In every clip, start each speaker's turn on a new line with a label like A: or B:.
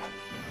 A: life.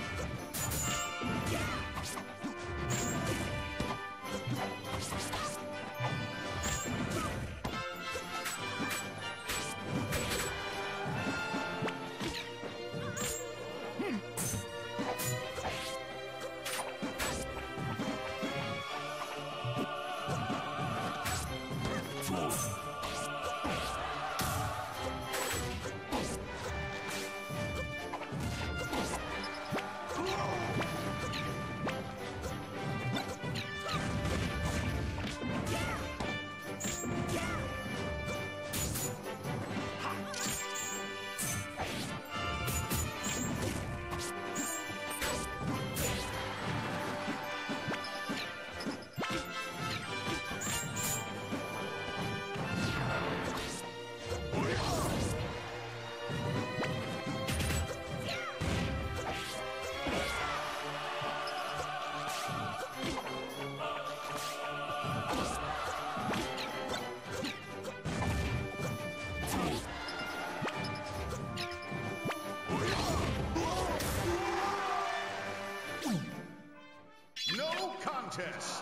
A: No contest.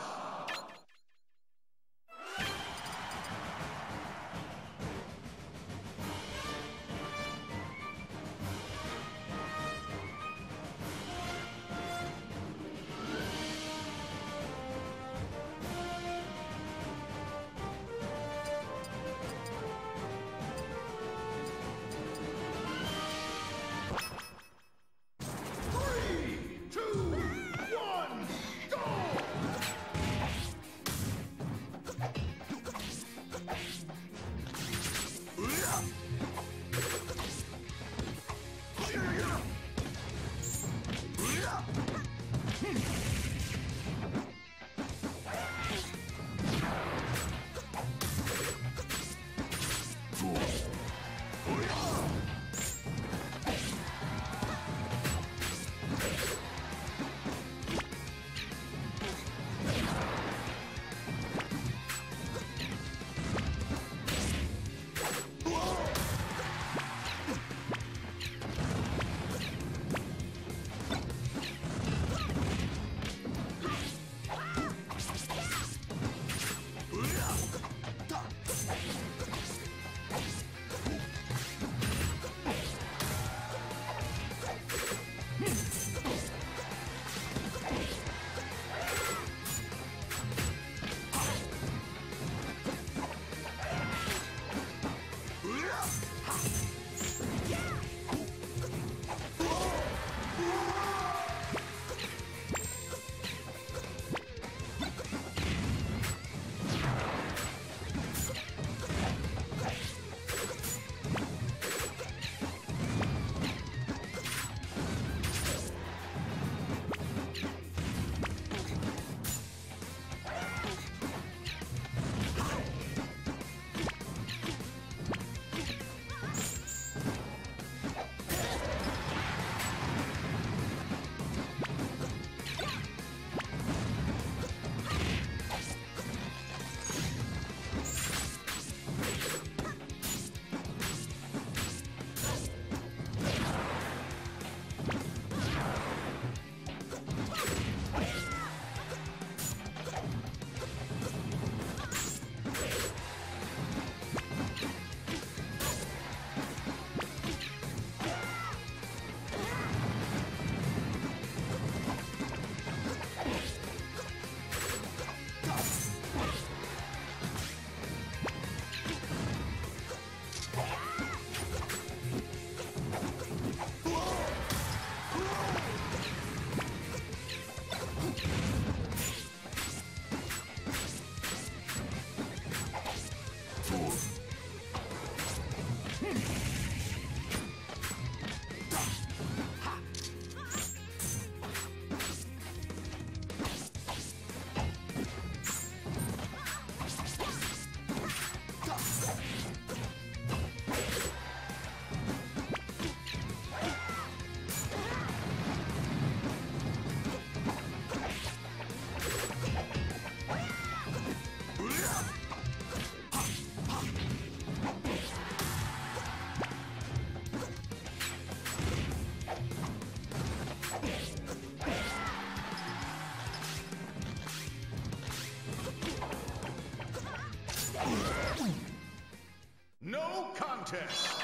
A: contest.